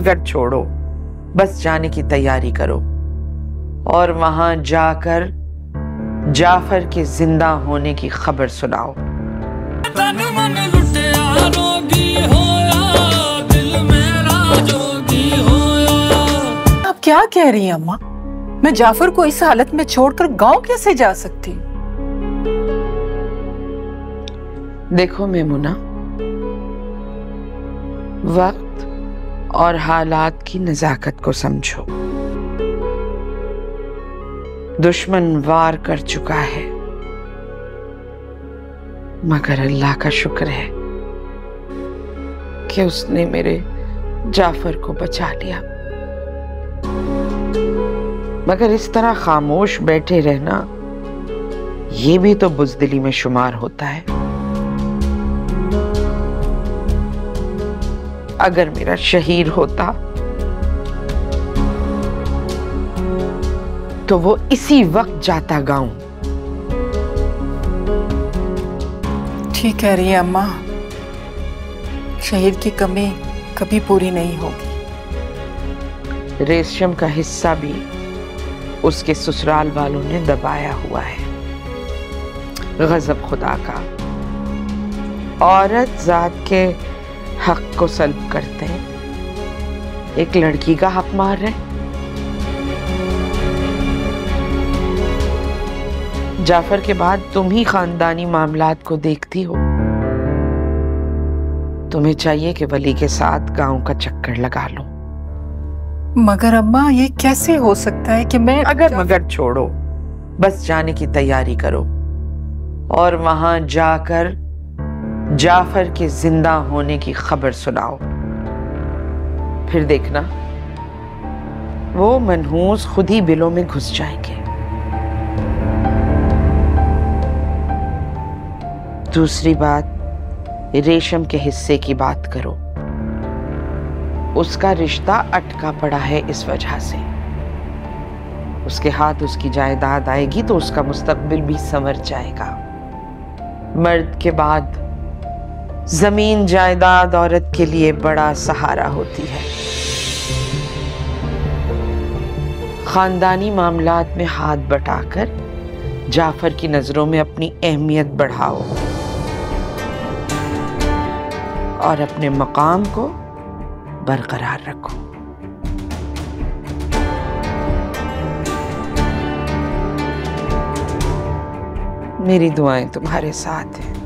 मगर छोड़ो बस जाने की तैयारी करो। और वहाँ जाकर जाफ़र के ज़िंदा होने की खबर सुनाओ। आप क्या कह रही हैं अम्मा? मैं जाफ़र को इस हालत में छोड़कर गाँव कैसे जा सकती? देखो मेमुना वक्त और हालात की नजाकत को समझो। दुश्मन वार कर चुका है। मगर अल्लाह का शुक्र है कि उसने मेरे जाफ़र को बचा लिया। मगर इस तरह खामोश बैठे रहना, ये भी तो बुजदिली में शुमार होता है। अगर मेरा शहीर होता तो वो इसी वक्त जाता गाँव। ठीक कह रही है अम्मा। शहीद की कमी कभी पूरी नहीं होगी। रेशम का हिस्सा भी उसके ससुराल वालों ने दबाया हुआ है। गजब खुदा का। औरत जात के हक को सल्ब करते हैं। एक लड़की का हक मार रहे जाफ़र के बाद तुम ही खानदानी मामलात को देखती हो। तुम्हें चाहिए कि वली के साथ गाँव का चक्कर लगा लो। मगर अम्मा ये कैसे हो सकता है कि मैं अगर मगर छोड़ो बस जाने की तैयारी करो। और वहाँ जाकर जाफ़र के ज़िंदा होने की खबर सुनाओ। फिर देखना, वो मनहूस खुद ही बिलों में घुस जाएँगे। दूसरी बात, रेशम के हिस्से की बात करो। उसका रिश्ता अटका पड़ा है इस वजह से। उसके हाथ उसकी जायदाद आएगी तो उसका मुस्तकबिल भी संवर जाएगा। मर्द के बाद ज़मीन, जायदाद औरत के लिए बड़ा सहारा होती है। खानदानी मामला में हाथ बटाकर जाफ़र की नज़रों में अपनी अहमियत बढ़ाओ और अपने मकाम को बरकरार रखो। मेरी दुआएँ तुम्हारे साथ हैं।